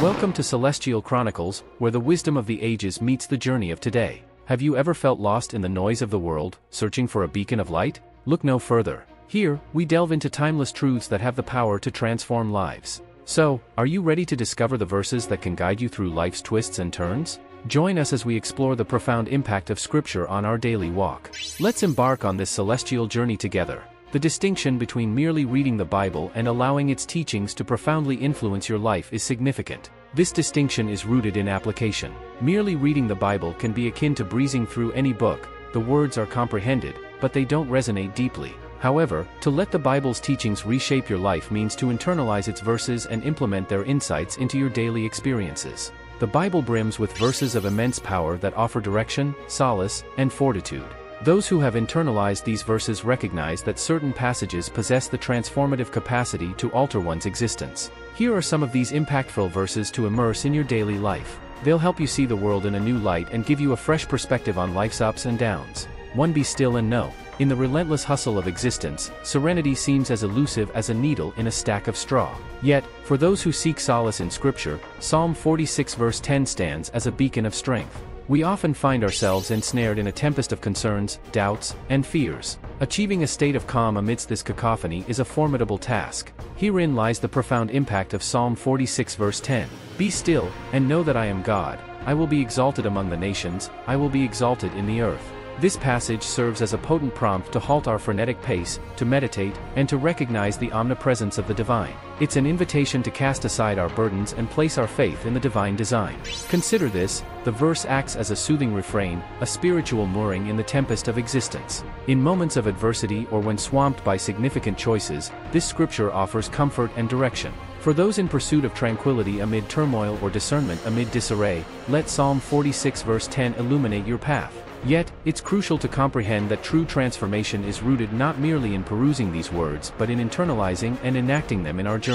Welcome to Celestial Chronicles, where the wisdom of the ages meets the journey of today. Have you ever felt lost in the noise of the world, searching for a beacon of light? Look no further. Here, we delve into timeless truths that have the power to transform lives. So, are you ready to discover the verses that can guide you through life's twists and turns? Join us as we explore the profound impact of Scripture on our daily walk. Let's embark on this celestial journey together. The distinction between merely reading the Bible and allowing its teachings to profoundly influence your life is significant. This distinction is rooted in application. Merely reading the Bible can be akin to breezing through any book, the words are comprehended, but they don't resonate deeply. However, to let the Bible's teachings reshape your life means to internalize its verses and implement their insights into your daily experiences. The Bible brims with verses of immense power that offer direction, solace, and fortitude. Those who have internalized these verses recognize that certain passages possess the transformative capacity to alter one's existence. Here are some of these impactful verses to immerse in your daily life. They'll help you see the world in a new light and give you a fresh perspective on life's ups and downs. 1. Be still and know. In the relentless hustle of existence, serenity seems as elusive as a needle in a stack of straw. Yet, for those who seek solace in Scripture, Psalm 46 verse 10 stands as a beacon of strength. We often find ourselves ensnared in a tempest of concerns, doubts, and fears. Achieving a state of calm amidst this cacophony is a formidable task. Herein lies the profound impact of Psalm 46 verse 10. Be still, and know that I am God. I will be exalted among the nations, I will be exalted in the earth. This passage serves as a potent prompt to halt our frenetic pace, to meditate, and to recognize the omnipresence of the divine. It's an invitation to cast aside our burdens and place our faith in the divine design. Consider this, the verse acts as a soothing refrain, a spiritual mooring in the tempest of existence. In moments of adversity or when swamped by significant choices, this scripture offers comfort and direction. For those in pursuit of tranquility amid turmoil or discernment amid disarray, let Psalm 46 verse 10 illuminate your path. Yet, it's crucial to comprehend that true transformation is rooted not merely in perusing these words but in internalizing and enacting them in our journey.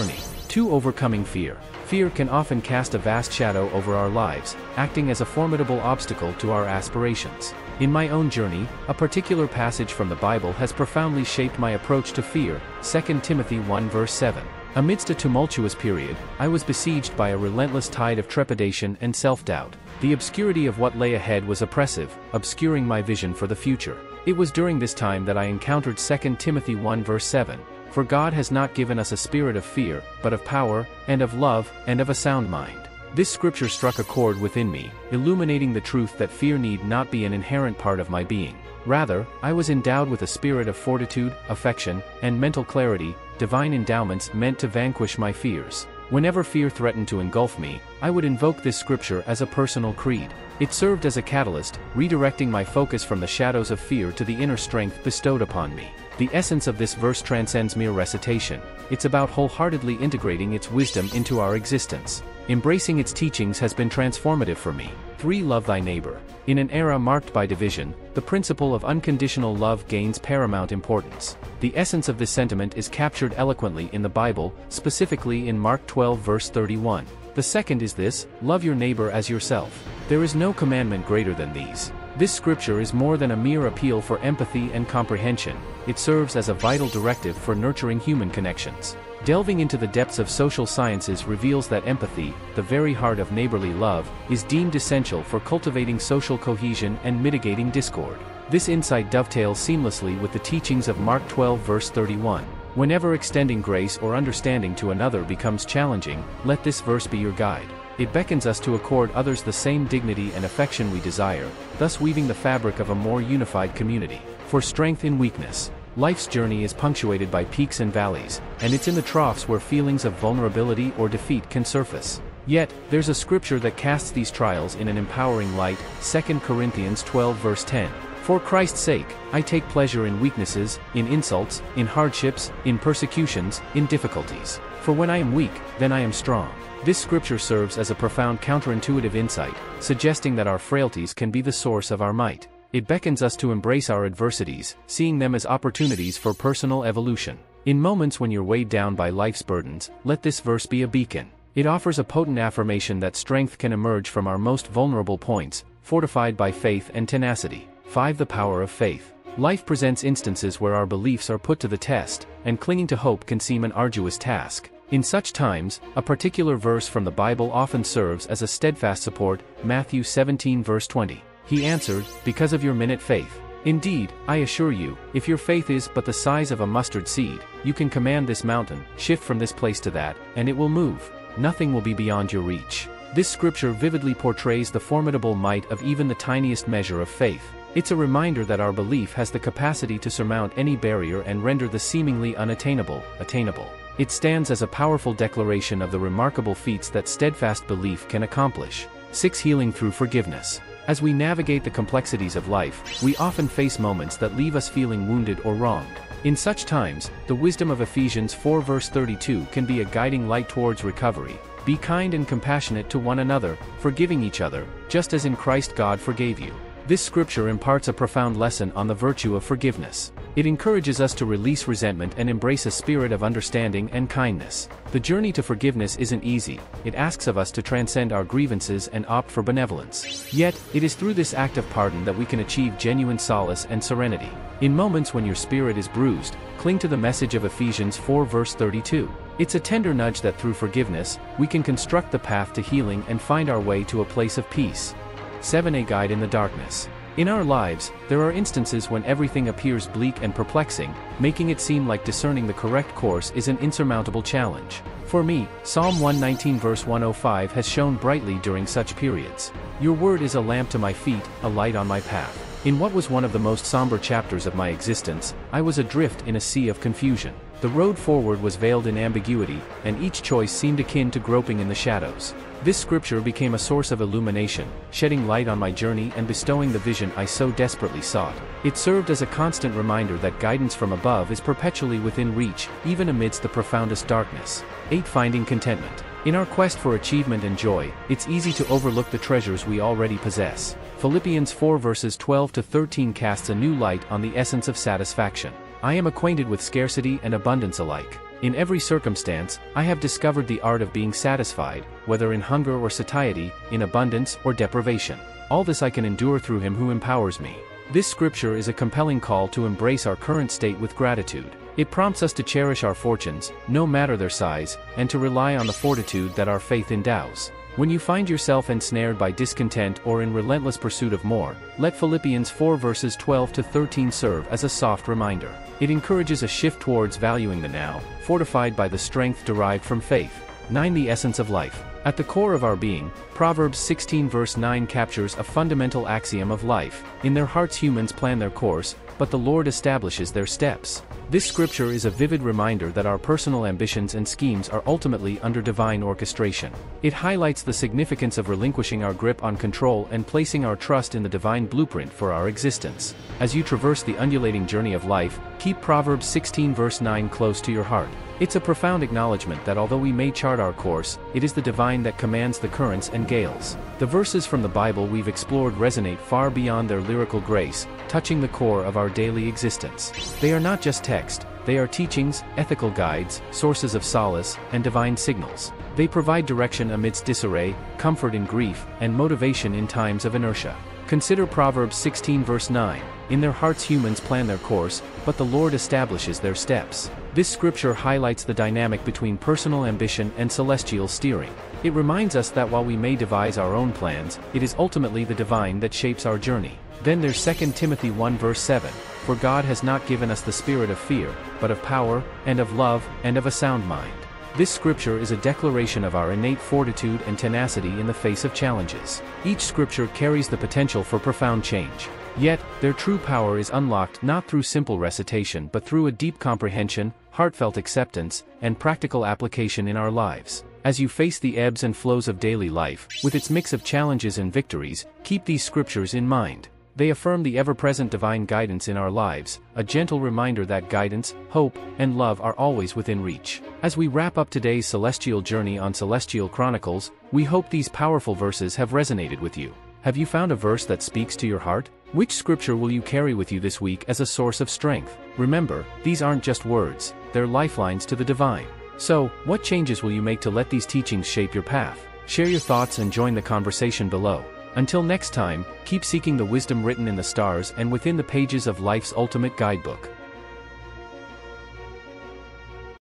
2. Overcoming fear. Fear can often cast a vast shadow over our lives, acting as a formidable obstacle to our aspirations. In my own journey, a particular passage from the Bible has profoundly shaped my approach to fear, 2 Timothy 1 verse 7. Amidst a tumultuous period, I was besieged by a relentless tide of trepidation and self-doubt. The obscurity of what lay ahead was oppressive, obscuring my vision for the future. It was during this time that I encountered 2 Timothy 1 verse 7, For God has not given us a spirit of fear, but of power, and of love, and of a sound mind. This scripture struck a chord within me, illuminating the truth that fear need not be an inherent part of my being. Rather, I was endowed with a spirit of fortitude, affection, and mental clarity, divine endowments meant to vanquish my fears. Whenever fear threatened to engulf me, I would invoke this scripture as a personal creed. It served as a catalyst, redirecting my focus from the shadows of fear to the inner strength bestowed upon me. The essence of this verse transcends mere recitation, it's about wholeheartedly integrating its wisdom into our existence. Embracing its teachings has been transformative for me. 3. Love thy neighbor. In an era marked by division, the principle of unconditional love gains paramount importance. The essence of this sentiment is captured eloquently in the Bible, specifically in Mark 12 verse 31. The second is this, love your neighbor as yourself. There is no commandment greater than these. This scripture is more than a mere appeal for empathy and comprehension, it serves as a vital directive for nurturing human connections. Delving into the depths of social sciences reveals that empathy, the very heart of neighborly love, is deemed essential for cultivating social cohesion and mitigating discord. This insight dovetails seamlessly with the teachings of Mark 12 verse 31. Whenever extending grace or understanding to another becomes challenging, let this verse be your guide. It beckons us to accord others the same dignity and affection we desire, thus weaving the fabric of a more unified community. For strength in weakness. Life's journey is punctuated by peaks and valleys, and it's in the troughs where feelings of vulnerability or defeat can surface. Yet, there's a scripture that casts these trials in an empowering light, 2 Corinthians 12 verse 10. For Christ's sake, I take pleasure in weaknesses, in insults, in hardships, in persecutions, in difficulties. For when I am weak, then I am strong. This scripture serves as a profound counterintuitive insight, suggesting that our frailties can be the source of our might. It beckons us to embrace our adversities, seeing them as opportunities for personal evolution. In moments when you're weighed down by life's burdens, let this verse be a beacon. It offers a potent affirmation that strength can emerge from our most vulnerable points, fortified by faith and tenacity. 5. The power of faith. Life presents instances where our beliefs are put to the test, and clinging to hope can seem an arduous task. In such times, a particular verse from the Bible often serves as a steadfast support, Matthew 17 verse 20. He answered, Because of your minute faith. Indeed, I assure you, if your faith is but the size of a mustard seed, you can command this mountain, shift from this place to that, and it will move. Nothing will be beyond your reach. This scripture vividly portrays the formidable might of even the tiniest measure of faith. It's a reminder that our belief has the capacity to surmount any barrier and render the seemingly unattainable, attainable. It stands as a powerful declaration of the remarkable feats that steadfast belief can accomplish. 6. Healing through forgiveness. As we navigate the complexities of life, we often face moments that leave us feeling wounded or wronged. In such times, the wisdom of Ephesians 4 verse 32 can be a guiding light towards recovery. Be kind and compassionate to one another, forgiving each other, just as in Christ God forgave you. This scripture imparts a profound lesson on the virtue of forgiveness. It encourages us to release resentment and embrace a spirit of understanding and kindness. The journey to forgiveness isn't easy, it asks of us to transcend our grievances and opt for benevolence. Yet, it is through this act of pardon that we can achieve genuine solace and serenity. In moments when your spirit is bruised, cling to the message of Ephesians 4 verse 32. It's a tender nudge that through forgiveness, we can construct the path to healing and find our way to a place of peace. 7 A Guide in the Darkness. In our lives, there are instances when everything appears bleak and perplexing, making it seem like discerning the correct course is an insurmountable challenge. For me, Psalm 119 verse 105 has shone brightly during such periods. Your word is a lamp to my feet, a light on my path. In what was one of the most somber chapters of my existence, I was adrift in a sea of confusion. The road forward was veiled in ambiguity, and each choice seemed akin to groping in the shadows. This scripture became a source of illumination, shedding light on my journey and bestowing the vision I so desperately sought. It served as a constant reminder that guidance from above is perpetually within reach, even amidst the profoundest darkness. 8. Finding contentment. In our quest for achievement and joy, it's easy to overlook the treasures we already possess. Philippians 4 verses 12 to 13 casts a new light on the essence of satisfaction. I am acquainted with scarcity and abundance alike. In every circumstance, I have discovered the art of being satisfied, whether in hunger or satiety, in abundance or deprivation. All this I can endure through him who empowers me. This scripture is a compelling call to embrace our current state with gratitude. It prompts us to cherish our fortunes, no matter their size, and to rely on the fortitude that our faith endows. When you find yourself ensnared by discontent or in relentless pursuit of more, let Philippians 4 verses 12 to 13 serve as a soft reminder. It encourages a shift towards valuing the now, fortified by the strength derived from faith. 9. The essence of life. At the core of our being, Proverbs 16 verse 9 captures a fundamental axiom of life. In their hearts humans plan their course, but the Lord establishes their steps. This scripture is a vivid reminder that our personal ambitions and schemes are ultimately under divine orchestration. It highlights the significance of relinquishing our grip on control and placing our trust in the divine blueprint for our existence. As you traverse the undulating journey of life, keep Proverbs 16 verse 9 close to your heart. It's a profound acknowledgement that although we may chart our course, it is the divine that commands the currents and gales. The verses from the Bible we've explored resonate far beyond their lyrical grace, touching the core of our daily existence. They are not just text, they are teachings, ethical guides, sources of solace, and divine signals. They provide direction amidst disarray, comfort in grief, and motivation in times of inertia. Consider Proverbs 16 verse 9, In their hearts humans plan their course, but the Lord establishes their steps. This scripture highlights the dynamic between personal ambition and celestial steering. It reminds us that while we may devise our own plans, it is ultimately the divine that shapes our journey. Then there's 2 Timothy 1 verse 7, For God has not given us the spirit of fear, but of power, and of love, and of a sound mind. This scripture is a declaration of our innate fortitude and tenacity in the face of challenges. Each scripture carries the potential for profound change. Yet, their true power is unlocked not through simple recitation but through a deep comprehension, heartfelt acceptance, and practical application in our lives. As you face the ebbs and flows of daily life, with its mix of challenges and victories, keep these scriptures in mind. They affirm the ever-present divine guidance in our lives, a gentle reminder that guidance, hope, and love are always within reach. As we wrap up today's celestial journey on Celestial Chronicles, we hope these powerful verses have resonated with you. Have you found a verse that speaks to your heart? Which scripture will you carry with you this week as a source of strength? Remember, these aren't just words, they're lifelines to the divine. So, what changes will you make to let these teachings shape your path? Share your thoughts and join the conversation below. Until next time, keep seeking the wisdom written in the stars and within the pages of life's ultimate guidebook.